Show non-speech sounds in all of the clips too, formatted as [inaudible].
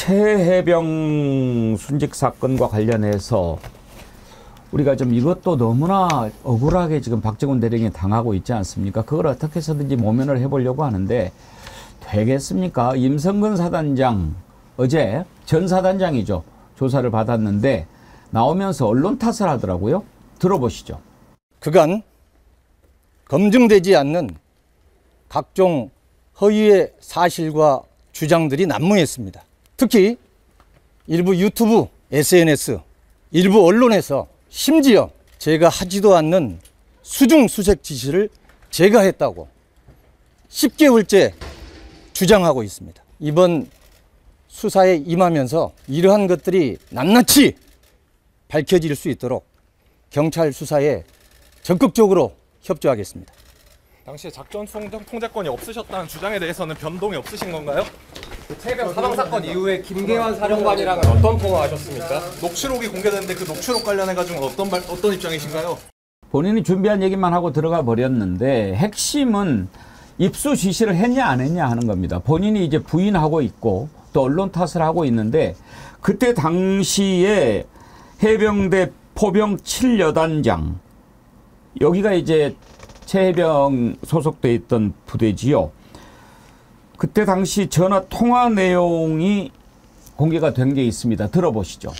최해병 순직 사건과 관련해서 우리가 좀 이것도 너무나 억울하게 지금 박정훈 대령이 당하고 있지 않습니까? 그걸 어떻게 해서든지 모면을 해보려고 하는데 되겠습니까? 임성근 사단장 어제 전 사단장이죠. 조사를 받았는데 나오면서 언론 탓을 하더라고요. 들어보시죠. 그간 검증되지 않는 각종 허위의 사실과 주장들이 난무했습니다. 특히 일부 유튜브, SNS, 일부 언론에서 심지어 제가 하지도 않는 수중 수색 지시를 제가 했다고 10개월째 주장하고 있습니다. 이번 수사에 임하면서 이러한 것들이 낱낱이 밝혀질 수 있도록 경찰 수사에 적극적으로 협조하겠습니다. 당시에 작전 통제- 통제권이 없으셨다는 주장에 대해서는 변동이 없으신 건가요? 태병 사망 사건 이후에 김계환 사령관이랑은 어떤 통화하셨습니까? 녹취록이 공개됐는데 그 녹취록 관련해 가지고 어떤 말, 어떤 입장이신가요? 본인이 준비한 얘기만 하고 들어가 버렸는데 핵심은 입수 지시를 했냐 안 했냐 하는 겁니다. 본인이 이제 부인하고 있고 또 언론 탓을 하고 있는데 그때 당시에 해병대 포병 7여단장 여기가 이제 최해병 소속돼 있던 부대지요. 그때 당시 전화 통화 내용이 공개가 된 게 있습니다. 들어보시죠.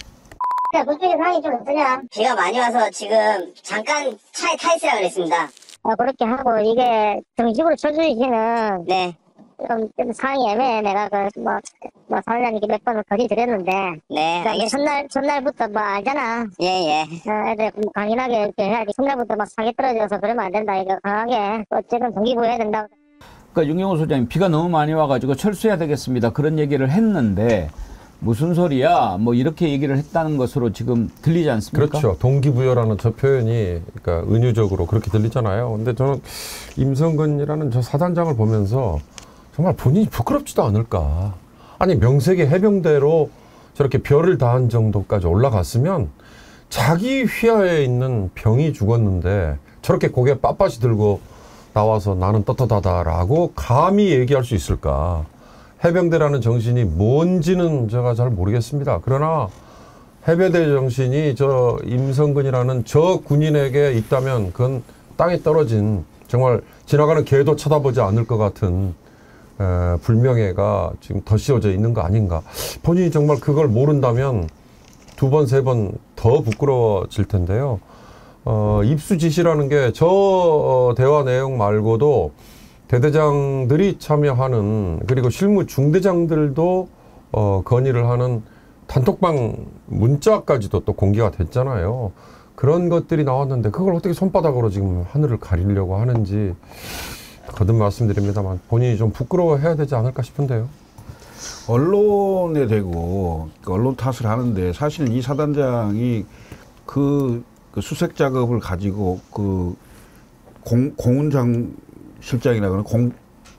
야, 그쪽에 상황이 좀 어떠냐? 비가 많이 와서 지금 잠깐 차에 타 있어야 그랬습니다. 어, 그렇게 하고, 이게 정식으로 쳐주시기는 네, 좀, 좀 상황이 애매해. 내가 그, 뭐, 뭐, 사장님께 몇 번을 거리드렸는데. 네, 그러니까. 첫날, 첫날부터 뭐, 알잖아. 예, 예. 어, 애들 좀 강인하게 이렇게 해야지. 첫날부터 막 사기 떨어져서 그러면 안 된다. 이거 강하게. 어쨌든 동기부여해야 된다. 그러니까 윤경호 소장님 비가 너무 많이 와가지고 철수해야 되겠습니다. 그런 얘기를 했는데 무슨 소리야? 뭐 이렇게 얘기를 했다는 것으로 지금 들리지 않습니까? 그렇죠. 동기부여라는 저 표현이 그러니까 은유적으로 그렇게 들리잖아요. 근데 저는 임성근이라는 저 사단장을 보면서 정말 본인이 부끄럽지도 않을까. 아니 명색의 해병대로 저렇게 별을 다한 정도까지 올라갔으면 자기 휘하에 있는 병이 죽었는데 저렇게 고개 빳빳이 들고 나와서 나는 떳떳하다라고 감히 얘기할 수 있을까. 해병대라는 정신이 뭔지는 제가 잘 모르겠습니다. 그러나 해병대 정신이 저 임성근이라는 저 군인에게 있다면 그건 땅에 떨어진 정말 지나가는 개도 쳐다보지 않을 것 같은 에, 불명예가 지금 더 씌워져 있는 거 아닌가. 본인이 정말 그걸 모른다면 두 번, 세 번 더 부끄러워질 텐데요. 어, 입수 지시라는 게저 어, 대화 내용 말고도 대대장들이 참여하는 그리고 실무 중대장들도 어, 건의를 하는 단톡방 문자까지도 또 공개가 됐잖아요. 그런 것들이 나왔는데 그걸 어떻게 손바닥으로 지금 하늘을 가리려고 하는지 거듭 말씀드립니다만 본인이 좀 부끄러워해야 되지 않을까 싶은데요. 언론에 대고 그 언론 탓을 하는데 사실은 이 사단장이 그, 그 수색 작업을 가지고 그 공, 공훈장 실장이라 그러나 공,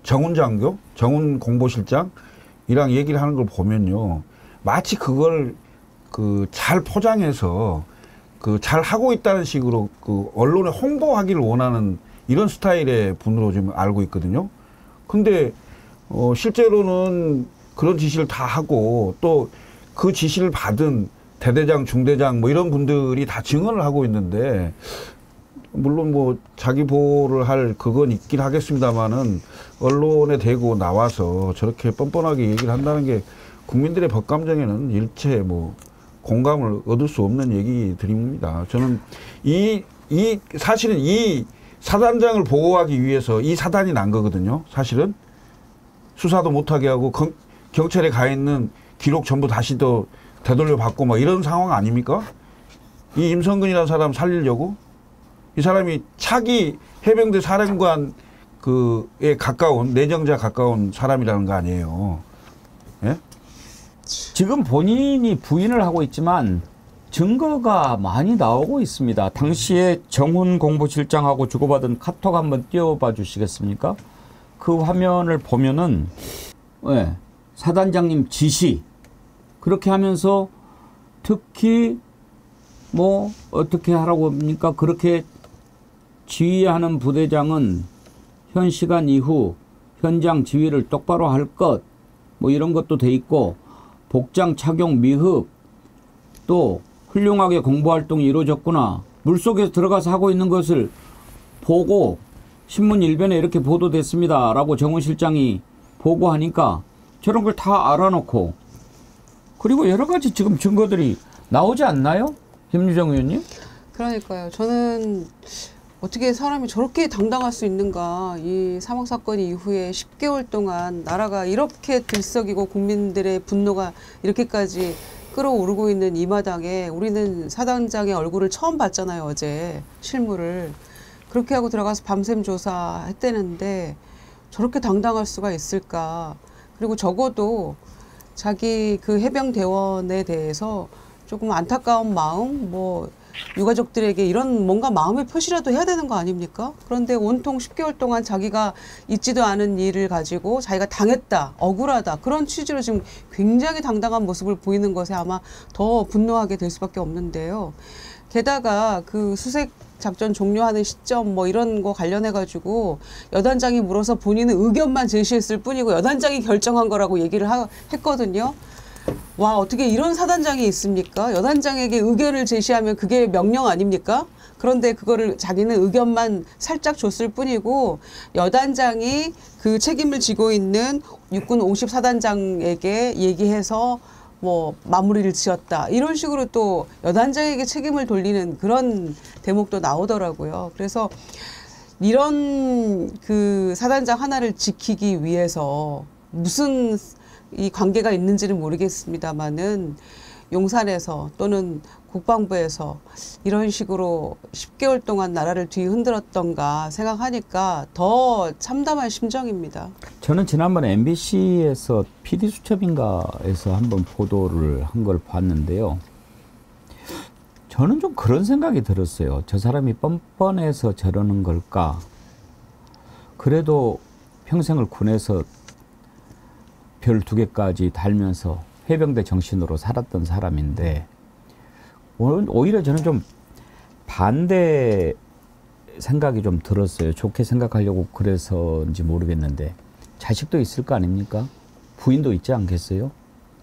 정훈 장교, 정훈 공보실장이랑 얘기를 하는 걸 보면요. 마치 그걸 그 잘 포장해서 그 잘 하고 있다는 식으로 그 언론에 홍보하기를 원하는 이런 스타일의 분으로 지금 알고 있거든요. 근데 어 실제로는 그런 지시를 다 하고 또 그 지시를 받은 대대장, 중대장 뭐 이런 분들이 다 증언을 하고 있는데 물론 뭐 자기 보호를 할 그건 있긴 하겠습니다만은 언론에 대고 나와서 저렇게 뻔뻔하게 얘기를 한다는 게 국민들의 법감정에는 일체 뭐 공감을 얻을 수 없는 얘기들입니다. 저는 이, 이, 사실은 이 사단장을 보호하기 위해서 이 사단이 난 거거든요. 사실은. 수사도 못하게 하고 경, 경찰에 가 있는 기록 전부 다시 또 되돌려 받고 뭐 이런 상황 아닙니까? 이 임성근이라는 사람 살리려고 이 사람이 차기 해병대 사령관 그에 가까운 내정자 가까운 사람이라는 거 아니에요. 예? 지금 본인이 부인을 하고 있지만 증거가 많이 나오고 있습니다. 당시에 정훈 공보실장하고 주고받은 카톡 한번 띄워봐 주시겠습니까? 그 화면을 보면은 예, 사단장님 지시 그렇게 하면서 특히 뭐 어떻게 하라고 합니까? 그렇게 지휘하는 부대장은 현 시간 이후 현장 지휘를 똑바로 할 것 뭐 이런 것도 돼 있고 복장 착용 미흡 또 훌륭하게 공부 활동이 이루어졌구나 물속에 들어가서 하고 있는 것을 보고 신문 일변에 이렇게 보도됐습니다 라고 정원 실장이 보고하니까 저런 걸 다 알아놓고 그리고 여러 가지 지금 증거들이 나오지 않나요? 김유정 의원님? 그러니까요. 저는 어떻게 사람이 저렇게 당당할 수 있는가. 이 사망 사건 이후에 10개월 동안 나라가 이렇게 들썩이고 국민들의 분노가 이렇게까지 끌어오르고 있는 이 마당에 우리는 사단장의 얼굴을 처음 봤잖아요. 어제 실물을. 그렇게 하고 들어가서 밤샘 조사했다는데 저렇게 당당할 수가 있을까. 그리고 적어도 자기 그 해병 대원에 대해서 조금 안타까운 마음, 뭐 유가족들에게 이런 뭔가 마음의 표시라도 해야 되는 거 아닙니까? 그런데 온통 10개월 동안 자기가 있지도 않은 일을 가지고 자기가 당했다, 억울하다 그런 취지로 지금 굉장히 당당한 모습을 보이는 것에 아마 더 분노하게 될 수밖에 없는데요. 게다가 그 수색 작전 종료하는 시점 뭐 이런 거 관련해 가지고 여단장이 물어서 본인은 의견만 제시했을 뿐이고 여단장이 결정한 거라고 얘기를 하, 했거든요. 와 어떻게 이런 사단장이 있습니까? 여단장에게 의견을 제시하면 그게 명령 아닙니까? 그런데 그거를 자기는 의견만 살짝 줬을 뿐이고 여단장이 그 책임을 지고 있는 육군 54단장에게 얘기해서 뭐 마무리를 지었다 이런 식으로 또 여단장에게 책임을 돌리는 그런 대목도 나오더라고요. 그래서 이런 그 사단장 하나를 지키기 위해서 무슨 이 관계가 있는지는 모르겠습니다만은 용산에서 또는 국방부에서 이런 식으로 10개월 동안 나라를 뒤흔들었던가 생각하니까 더 참담한 심정입니다. 저는 지난번에 MBC에서 PD 수첩인가에서 한번 보도를 한 걸 봤는데요. 저는 좀 그런 생각이 들었어요. 저 사람이 뻔뻔해서 저러는 걸까? 그래도 평생을 군에서 별 두 개까지 달면서 해병대 정신으로 살았던 사람인데 오- 오히려 저는 좀 반대 생각이 좀 들었어요. 좋게 생각하려고 그래서인지 모르겠는데 자식도 있을 거 아닙니까? 부인도 있지 않겠어요?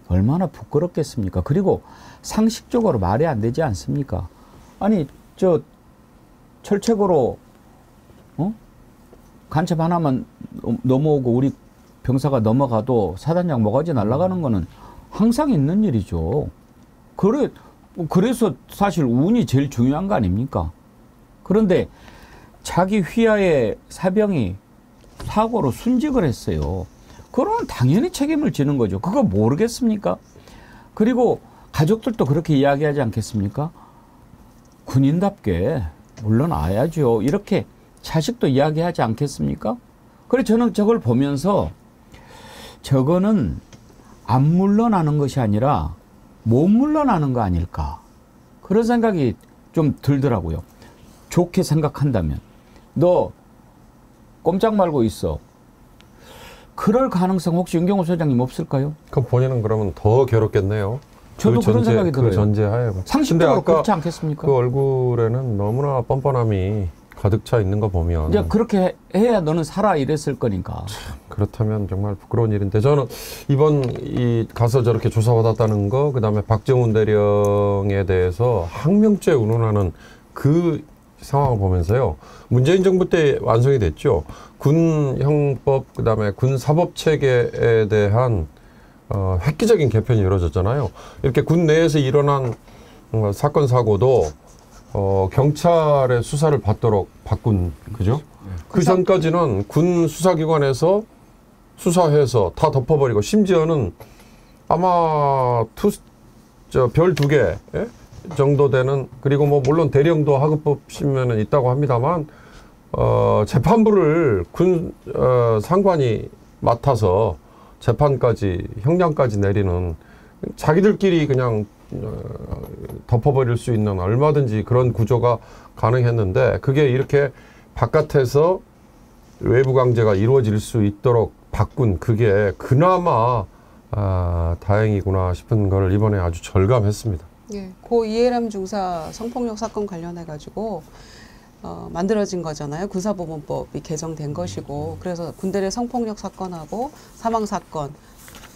얼마나 부끄럽겠습니까? 그리고 상식적으로 말이 안 되지 않습니까? 아니 저 철책으로 어? 간첩 하나만 넘어오고 우리 병사가 넘어가도 사단장 모가지 날아가는 거는 항상 있는 일이죠. 그래 그래서 사실 운이 제일 중요한 거 아닙니까? 그런데 자기 휘하의 사병이 사고로 순직을 했어요. 그러면 당연히 책임을 지는 거죠. 그거 모르겠습니까? 그리고 가족들도 그렇게 이야기하지 않겠습니까? 군인답게 물러나야죠. 이렇게 자식도 이야기하지 않겠습니까? 그래 저는 저걸 보면서 저거는 안 물러나는 것이 아니라 못 물러나는 거 아닐까. 그런 생각이 좀 들더라고요. 좋게 생각한다면. 너 꼼짝 말고 있어. 그럴 가능성 혹시 윤경호 소장님 없을까요? 그럼 본인은 그러면 더 괴롭겠네요. 저도 그런 생각이 그 들어요. 전제하에. 근데 상식적으로 그렇지 않겠습니까? 그 얼굴에는 너무나 뻔뻔함이 가득 차 있는 거 보면 이제 그렇게 해- 해야 너는 살아 이랬을 거니까. 그렇다면 정말 부끄러운 일인데 저는 이번 이 가서 저렇게 조사받았다는 거 그다음에 박정훈 대령에 대해서 항명죄 운운하는 그 상황을 보면서요. 문재인 정부 때 완성이 됐죠. 군 형법 그다음에 군 사법 체계에 대한 어, 획기적인 개편이 이루어졌잖아요. 이렇게 군 내에서 일어난 어, 사건 사고도 어, 경찰의 수사를 받도록 바꾼 그죠? 그 전까지는 군 수사기관에서 수사해서 다 덮어버리고 심지어는 아마 투, 저 별 두 개 정도 되는 그리고 뭐 물론 대령도 하급법 심면은 있다고 합니다만 어, 재판부를 군 어, 상관이 맡아서 재판까지 형량까지 내리는 자기들끼리 그냥 어, 덮어버릴 수 있는 얼마든지 그런 구조가 가능했는데 그게 이렇게 바깥에서 외부 강제가 이루어질 수 있도록 바꾼 그게 그나마 아, 다행이구나 싶은 걸 이번에 아주 절감했습니다. 예, 고 이해람 중사 성폭력 사건 관련해 가지고 어, 만들어진 거잖아요. 군사보건법이 개정된 것이고 그래서 군대 내 성폭력 사건하고 사망 사건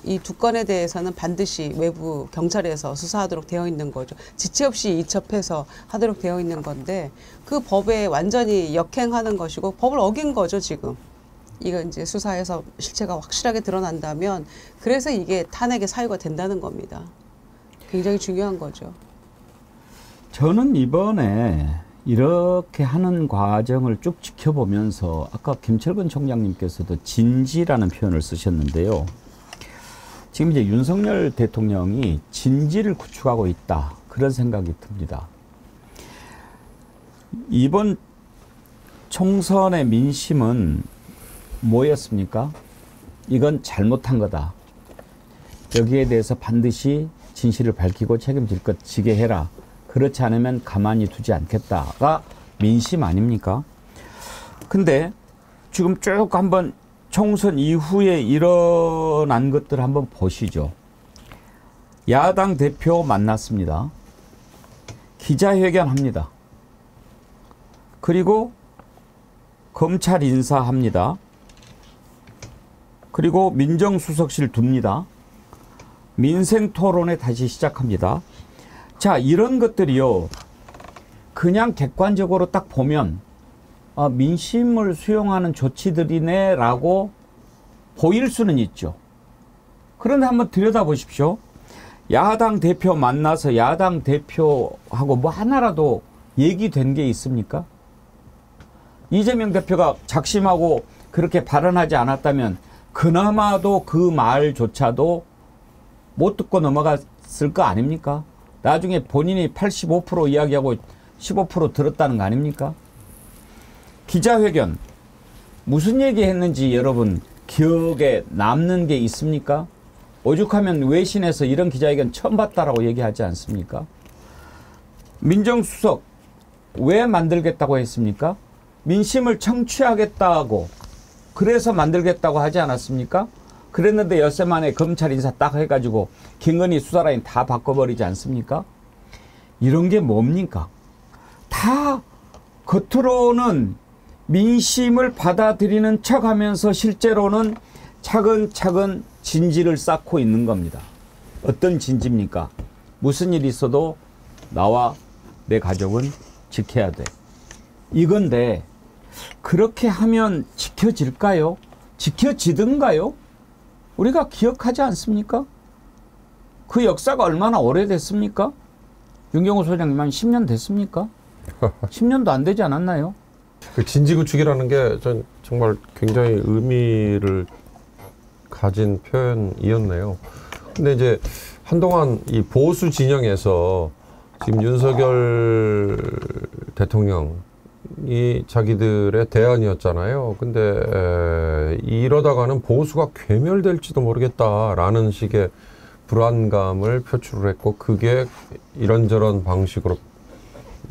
이 두 건에 대해서는 반드시 외부 경찰에서 수사하도록 되어 있는 거죠. 지체 없이 이첩해서 하도록 되어 있는 건데 그 법에 완전히 역행하는 것이고 법을 어긴 거죠 지금. 이거 이제 수사해서 실체가 확실하게 드러난다면 그래서 이게 탄핵의 사유가 된다는 겁니다. 굉장히 중요한 거죠. 저는 이번에 이렇게 하는 과정을 쭉 지켜보면서 아까 김철근 총장님께서도 진지라는 표현을 쓰셨는데요. 지금 이제 윤석열 대통령이 진지를 구축하고 있다. 그런 생각이 듭니다. 이번 총선의 민심은 뭐였습니까? 이건 잘못한 거다. 여기에 대해서 반드시 진실을 밝히고 책임질 것 지게 해라. 그렇지 않으면 가만히 두지 않겠다가 민심 아닙니까? 근데 지금 쭉 한번 총선 이후에 일어난 것들 한번 보시죠. 야당 대표 만났습니다. 기자회견 합니다. 그리고 검찰 인사합니다. 그리고 민정수석실 둡니다. 민생 토론회 다시 시작합니다. 자, 이런 것들이요. 그냥 객관적으로 딱 보면 아, 민심을 수용하는 조치들이네라고 보일 수는 있죠. 그런데 한번 들여다보십시오. 야당 대표 만나서 야당 대표하고 뭐 하나라도 얘기된 게 있습니까? 이재명 대표가 작심하고 그렇게 발언하지 않았다면 그나마도 그 말조차도 못 듣고 넘어갔을 거 아닙니까? 나중에 본인이 85% 이야기하고 15% 들었다는 거 아닙니까? 기자회견 무슨 얘기 했는지 여러분 기억에 남는 게 있습니까? 오죽하면 외신에서 이런 기자회견 처음 봤다라고 얘기하지 않습니까? 민정수석 왜 만들겠다고 했습니까? 민심을 청취하겠다고 그래서 만들겠다고 하지 않았습니까? 그랬는데 엿새 만에 검찰 인사 딱 해가지고 김건희 수사라인 다 바꿔버리지 않습니까? 이런 게 뭡니까? 다 겉으로는 민심을 받아들이는 척 하면서 실제로는 차근차근 진지를 쌓고 있는 겁니다. 어떤 진지입니까? 무슨 일이 있어도 나와 내 가족은 지켜야 돼. 이건데 그렇게 하면 지켜질까요? 지켜지든가요? 우리가 기억하지 않습니까? 그 역사가 얼마나 오래됐습니까? 윤경호 소장님 한 10년 됐습니까? [laughs] 10년도 안 되지 않았나요? 그 진지구축이라는 게 전 정말 굉장히 의미를 가진 표현이었네요. 근데 이제 한동안 이 보수 진영에서 지금 윤석열 대통령 이 자기들의 대안이었잖아요. 근데 에, 이러다가는 보수가 괴멸될지도 모르겠다라는 식의 불안감을 표출을 했고 그게 이런저런 방식으로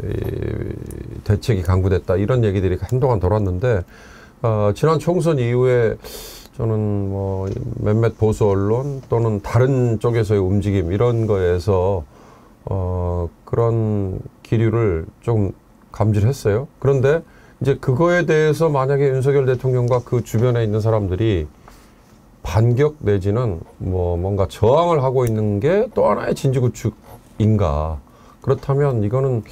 이, 대책이 강구됐다 이런 얘기들이 한동안 돌았는데 어, 지난 총선 이후에 저는 뭐 몇몇 보수 언론 또는 다른 쪽에서의 움직임 이런 거에서 어, 그런 기류를 좀 감지를 했어요. 그런데 이제 그거에 대해서 만약에 윤석열 대통령과 그 주변에 있는 사람들이 반격 내지는 뭐 뭔가 저항을 하고 있는 게 또 하나의 진지구축인가. 그렇다면 이거는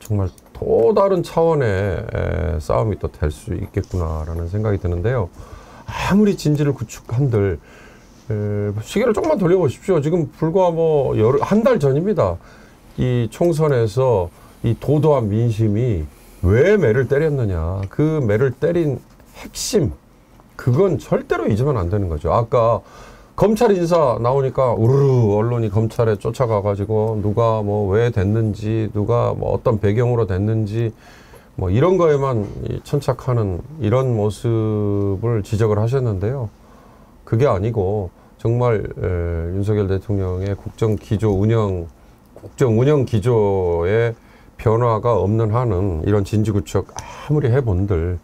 정말 또 다른 차원의 에, 싸움이 또 될 수 있겠구나라는 생각이 드는데요. 아무리 진지를 구축한들 에, 시계를 조금만 돌려보십시오. 지금 불과 뭐 한 달 전입니다. 이 총선에서 이 도도한 민심이 왜 매를 때렸느냐. 그 매를 때린 핵심 그건 절대로 잊으면 안 되는 거죠. 아까 검찰 인사 나오니까 우르르 언론이 검찰에 쫓아가 가지고 누가 뭐 왜 됐는지 누가 뭐 어떤 배경으로 됐는지 뭐 이런 거에만 이 천착하는 이런 모습을 지적을 하셨는데요. 그게 아니고 정말 에, 윤석열 대통령의 국정 기조 운영 국정 운영 기조에 변화가 없는 한은 이런 진지구축 아무리 해본들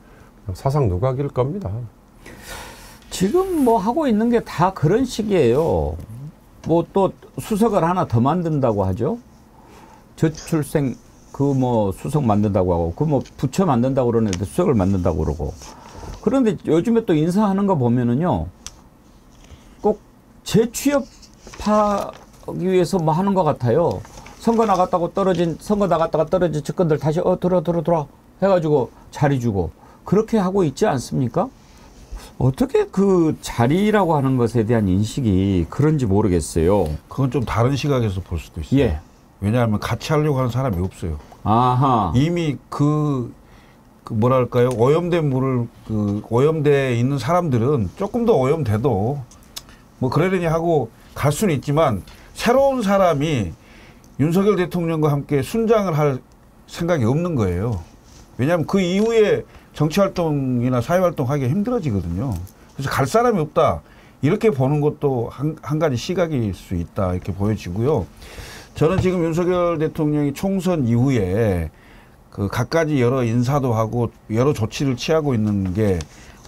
사상 누각일 겁니다. 지금 뭐 하고 있는 게 다 그런 식이에요. 뭐 또 수석을 하나 더 만든다고 하죠. 저출생 그 뭐 수석 만든다고 하고 그 뭐 부처 만든다고 그러는데 수석을 만든다고 그러고 그런데 요즘에 또 인사하는 거 보면은요 꼭 재취업하기 위해서 뭐 하는 것 같아요. 선거 나갔다고 떨어진 선거 나갔다가 떨어진 측근들 다시 어 들어 들어 들어 해가지고 자리 주고 그렇게 하고 있지 않습니까? 어떻게 그 자리라고 하는 것에 대한 인식이 그런지 모르겠어요. 그건 좀 다른 시각에서 볼 수도 있어요. 예. 왜냐하면 같이 하려고 하는 사람이 없어요. 아하. 이미 그, 그 뭐랄까요 오염된 물을 그 오염돼 있는 사람들은 조금 더 오염돼도 뭐 그러려니 하고 갈 수는 있지만 새로운 사람이 윤석열 대통령과 함께 순장을 할 생각이 없는 거예요. 왜냐하면 그 이후에 정치 활동이나 사회 활동 하기가 힘들어지거든요. 그래서 갈 사람이 없다. 이렇게 보는 것도 한, 한 가지 시각일 수 있다. 이렇게 보여지고요. 저는 지금 윤석열 대통령이 총선 이후에 그 갖가지 여러 인사도 하고 여러 조치를 취하고 있는 게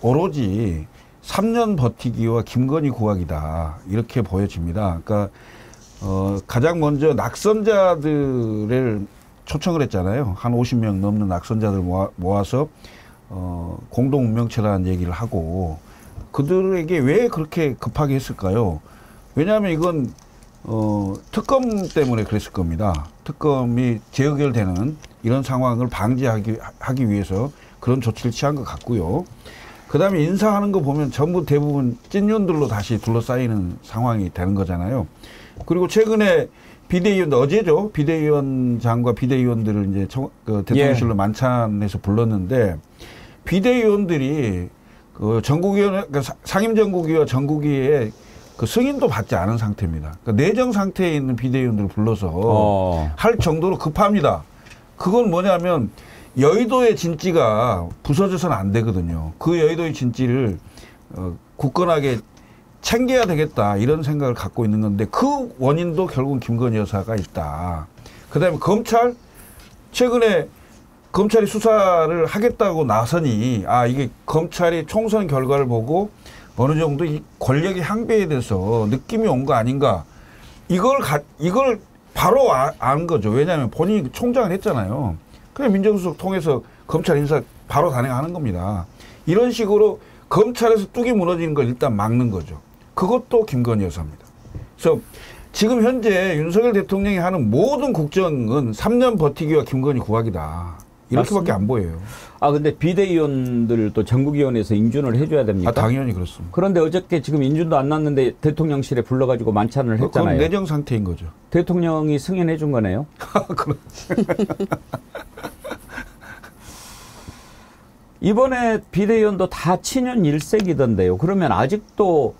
오로지 3년 버티기와 김건희 구하기다. 이렇게 보여집니다. 그러니까 어, 가장 먼저 낙선자들을 초청을 했잖아요. 한 50명 넘는 낙선자들 모아, 모아서 어, 공동 운명체라는 얘기를 하고 그들에게 왜 그렇게 급하게 했을까요? 왜냐하면 이건 어, 특검 때문에 그랬을 겁니다. 특검이 재의결되는 이런 상황을 방지하기 하기 위해서 그런 조치를 취한 것 같고요. 그 다음에 인사하는 거 보면 전부 대부분 찐년들로 다시 둘러싸이는 상황이 되는 거잖아요. 그리고 최근에 비대위원 어제죠 비대위원장과 비대위원들을 이제 청, 그 대통령실로 만찬에서 불렀는데 비대위원들이 그 전국위원 그 사- 상임전국위와 전국위에 그 승인도 받지 않은 상태입니다. 그러니까 내정 상태에 있는 비대위원들을 불러서 어. 할 정도로 급합니다. 그건 뭐냐면 여의도의 진지가 부서져서는 안 되거든요. 그 여의도의 진지를 어, 굳건하게 챙겨야 되겠다 이런 생각을 갖고 있는 건데 그 원인도 결국은 김건희 여사가 있다. 그다음에 검찰 최근에 검찰이 수사를 하겠다고 나서니 아 이게 검찰이 총선 결과를 보고 어느 정도 이 권력의 향배에 대해서 느낌이 온 거 아닌가 이걸 가, 이걸 바로 아, 안 거죠. 왜냐하면 본인이 총장을 했잖아요. 그냥 민정수석 통해서 검찰 인사 바로 단행하는 겁니다. 이런 식으로 검찰에서 뚝이 무너지는 걸 일단 막는 거죠. 그것도 김건희 여사입니다. 그래서 지금 현재 윤석열 대통령이 하는 모든 국정은 3년 버티기와 김건희 구하기다. 이렇게밖에 안 보여요. 아 근데 비대위원들도 전국위원회에서 인준을 해줘야 됩니까? 아, 당연히 그렇습니다. 그런데 어저께 지금 인준도 안 났는데 대통령실에 불러가지고 만찬을 그건 했잖아요. 내정 상태인 거죠. 대통령이 승인해 준 거네요. [laughs] 그럼 [laughs] 이번에 비대위원도 다 친윤 일색이던데요. 그러면 아직도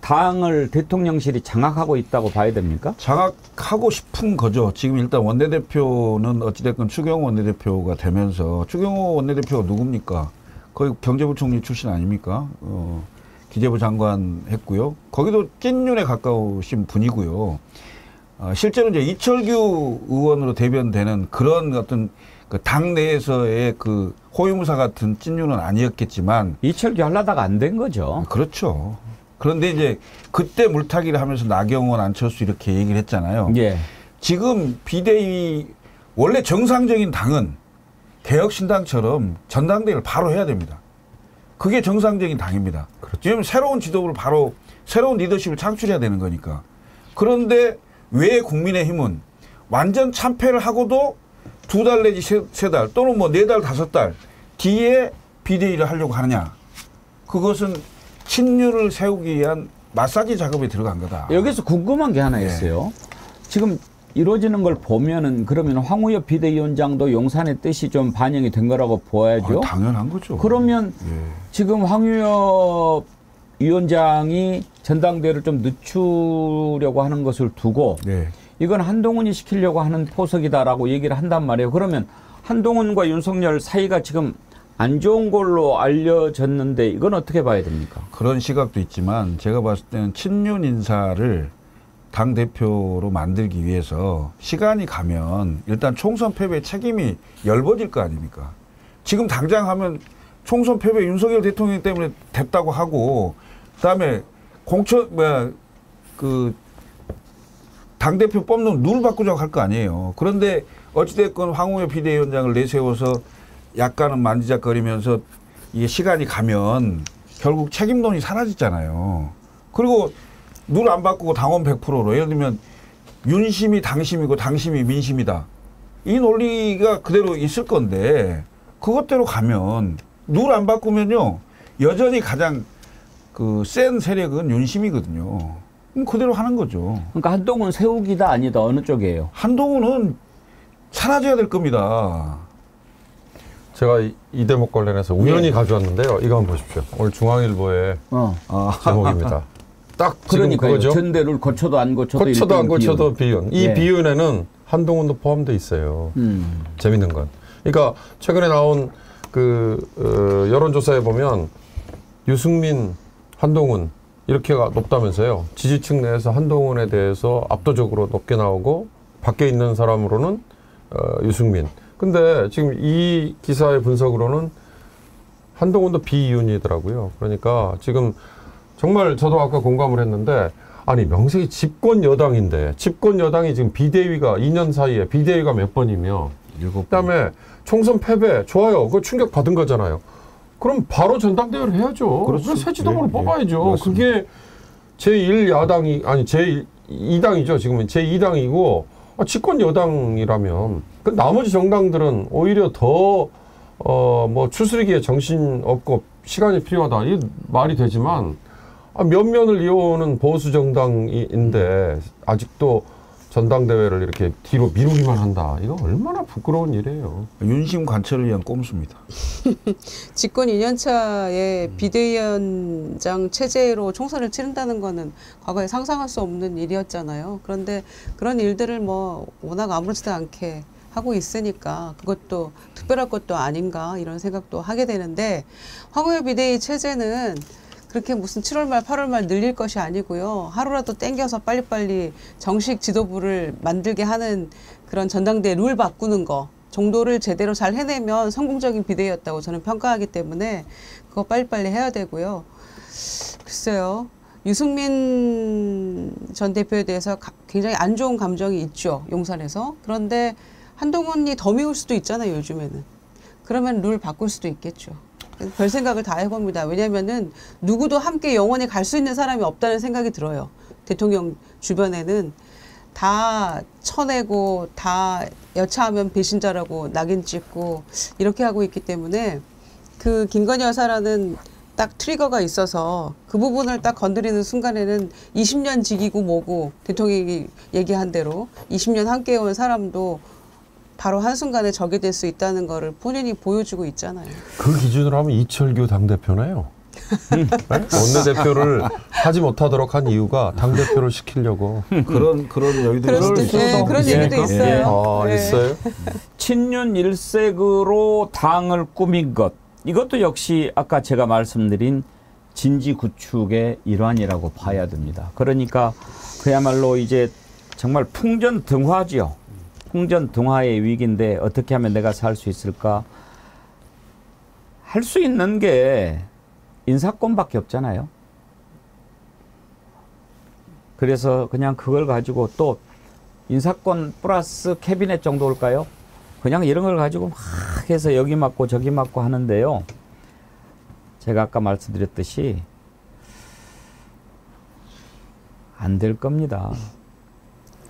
당을 대통령실이 장악하고 있다고 봐야 됩니까? 장악하고 싶은 거죠. 지금 일단 원내대표는 어찌됐건 추경호 원내대표가 되면서 추경호 원내대표가 누굽니까? 거의 경제부총리 출신 아닙니까? 어, 기재부 장관 했고요. 거기도 찐윤에 가까우신 분이고요. 어, 실제로 이제 이철규 의원으로 대변되는 그런 어떤 그 당 내에서의 그 호위무사 같은 찐윤은 아니었겠지만 이철규 하려다가 안 된 거죠. 그렇죠. 그런데 이제 그때 물타기를 하면서 나경원, 안철수 이렇게 얘기를 했잖아요. 예. 지금 비대위 원래 정상적인 당은 개혁신당처럼 전당대회를 바로 해야 됩니다. 그게 정상적인 당입니다. 왜냐하면 새로운 지도부를 바로 새로운 리더십을 창출해야 되는 거니까. 그런데 왜 국민의힘은 완전 참패를 하고도 두 달 내지 세, 세달 또는 뭐 네 달 다섯 달 뒤에 비대위를 하려고 하느냐. 그것은 친윤을 세우기 위한 마사지 작업에 들어간 거다. 여기서 궁금한 게 하나 예. 있어요. 지금 이루어지는 걸 보면은 그러면 황우엽 비대위원장도 용산의 뜻이 좀 반영이 된 거라고 보야죠. 아, 당연한 거죠. 그러면 예. 지금 황우엽 위원장이 전당대회를 좀 늦추려고 하는 것을 두고 네. 이건 한동훈이 시키려고 하는 포석이다라고 얘기를 한단 말이에요. 그러면 한동훈과 윤석열 사이가 지금 안 좋은 걸로 알려졌는데 이건 어떻게 봐야 됩니까? 그런 시각도 있지만 제가 봤을 때는 친윤 인사를 당 대표로 만들기 위해서 시간이 가면 일단 총선 패배 책임이 열버질 거 아닙니까? 지금 당장 하면 총선 패배 윤석열 대통령 때문에 됐다고 하고 그다음에 공천 뭐야 그 당 대표 뽑는 룰 바꾸자고 할 거 아니에요. 그런데 어찌됐건 황우여 비대위원장을 내세워서 약간은 만지작거리면서 이게 시간이 가면 결국 책임론이 사라지잖아요. 그리고 누를 안 바꾸고 당원 100%로 예를 들면 윤심이 당심이고 당심이 민심이다. 이 논리가 그대로 있을 건데 그것대로 가면 누를 안 바꾸면요 여전히 가장 그 센 세력은 윤심이거든요. 그럼 그대로 하는 거죠. 그러니까 한동훈 세우기다 아니다 어느 쪽이에요? 한동훈은 사라져야 될 겁니다. 제가 이, 이 대목 관련해서 우연히 가져왔는데요. 이거 한번 보십시오. 오늘 중앙일보의 어. 제목입니다. 딱 지금 그러니까요. 그거죠. 전대를 고쳐도 안 고쳐도 고쳐도 안 일대일 고쳐도 비윤. 이 예. 비윤에는 한동훈도 포함돼 있어요. 음. 재밌는 건. 그러니까 최근에 나온 그 어, 여론조사에 보면 유승민, 한동훈 이렇게가 높다면서요. 지지층 내에서 한동훈에 대해서 압도적으로 높게 나오고 밖에 있는 사람으로는 어, 유승민. 근데 지금 이 기사의 분석으로는 한동훈도 비이윤이더라고요. 그러니까 지금 정말 저도 아까 공감을 했는데 아니 명색이 집권 여당인데 집권 여당이 지금 비대위가 2년 사이에 비대위가 몇 번이며 그다음에 총선 패배 좋아요. 그거 충격 받은 거잖아요. 그럼 바로 전당대회를 해야죠. 그렇죠. 그래서 새 지도부를 예, 예. 뽑아야죠. 맞습니다. 그게 제1 야당이 아니 제2당이죠. 지금은 제2당이고 아, 집권 여당이라면 그 나머지 정당들은 오히려 더 어 뭐 추스리기에 정신 없고 시간이 필요하다. 이 말이 되지만 아, 면면을 이어오는 보수 정당인데 아직도 전당대회를 이렇게 뒤로 미루기만 한다. 이거 얼마나 부끄러운 일이에요. 윤심 관철을 위한 꼼수입니다. [laughs] 집권 2년차에 비대위원장 체제로 총선을 치른다는 거는 과거에 상상할 수 없는 일이었잖아요. 그런데 그런 일들을 뭐 워낙 아무렇지도 않게 하고 있으니까 그것도 특별할 것도 아닌가 이런 생각도 하게 되는데 황우여 비대위 체제는 그렇게 무슨 7월 말 8월 말 늘릴 것이 아니고요. 하루라도 땡겨서 빨리빨리 정식 지도부를 만들게 하는 그런 전당대회 룰 바꾸는 거 정도를 제대로 잘 해내면 성공적인 비대위였다고 저는 평가하기 때문에 그거 빨리빨리 해야 되고요. 글쎄요. 유승민 전 대표에 대해서 가- 굉장히 안 좋은 감정이 있죠. 용산에서. 그런데 한동훈이 더 미울 수도 있잖아요. 요즘에는. 그러면 룰 바꿀 수도 있겠죠. 별 생각을 다 해봅니다. 왜냐면은 누구도 함께 영원히 갈 수 있는 사람이 없다는 생각이 들어요. 대통령 주변에는 다 쳐내고 다 여차하면 배신자라고 낙인 찍고 이렇게 하고 있기 때문에 그 김건희 여사라는 딱 트리거가 있어서 그 부분을 딱 건드리는 순간에는 20년 지기고 뭐고 대통령이 얘기한 대로 20년 함께 온 사람도 바로 한순간에 적이 될 수 있다는 거를 본인이 보여주고 있잖아요. 그 기준으로 하면 이철규 당대표네요. [laughs] 네? 원내대표를 하지 못하도록 한 이유가 당대표를 시키려고. 그런 그런 그럴 수도 있어요. 네, 그런 예, 얘기도 예. 있어요. 아, 네. 있어요? 친윤 일색으로 당을 꾸민 것 이것도 역시 아까 제가 말씀드린 진지 구축의 일환이라고 봐야 됩니다. 그러니까 그야말로 이제 정말 풍전 등화지요. 풍전 등화의 위기인데 어떻게 하면 내가 살 수 있을까? 할 수 있는 게 인사권밖에 없잖아요. 그래서 그냥 그걸 가지고 또 인사권 플러스 캐비넷 정도일까요? 그냥 이런 걸 가지고 막 해서 여기 맞고 저기 맞고 하는데요. 제가 아까 말씀드렸듯이 안 될 겁니다.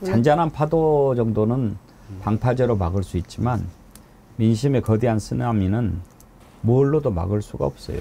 잔잔한 파도 정도는 방파제로 막을 수 있지만 민심의 거대한 쓰나미는 뭘로도 막을 수가 없어요.